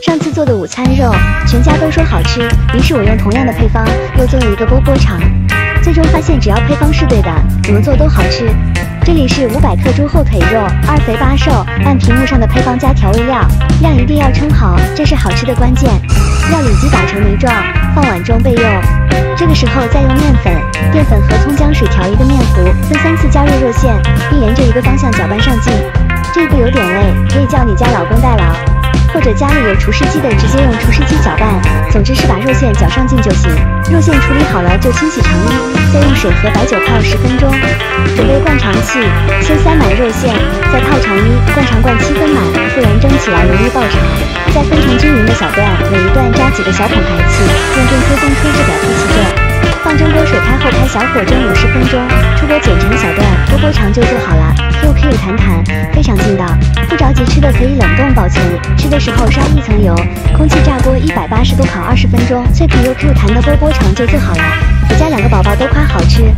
上次做的午餐肉，全家都说好吃，于是我用同样的配方又做了一个波波肠，最终发现只要配方是对的，怎么做都好吃。这里是五百克猪后腿肉，二肥八瘦，按屏幕上的配方加调味料，量一定要称好，这是好吃的关键。料理机打成泥状，放碗中备用。这个时候再用面粉、淀粉和葱姜水调一个面糊，分三次加入肉馅，并沿着一个方向搅拌上劲。这一步有点累，可以叫你家老公代劳，或者家里有厨师机的直接用厨师机搅拌。总之是把肉馅搅上劲就行。肉馅处理好了就清洗肠衣，再用水和白酒泡十分钟。准备灌肠器，先塞满肉馅，再泡肠衣，灌肠灌七分满，不然蒸起来容易爆肠。再分成均匀的小段，每一段扎几个小孔排气，用电吹风吹至表皮起皱。放蒸锅水开后开小火蒸五十分钟，出锅剪成小段，波波肠就做好了，Q Q 弹弹，非常劲道。不着急吃的可以冷冻保存，吃的时候刷一层油，空气炸锅一百八十度烤二十分钟，脆皮又 Q 弹的波波肠就做好了。我家两个宝宝都夸好吃。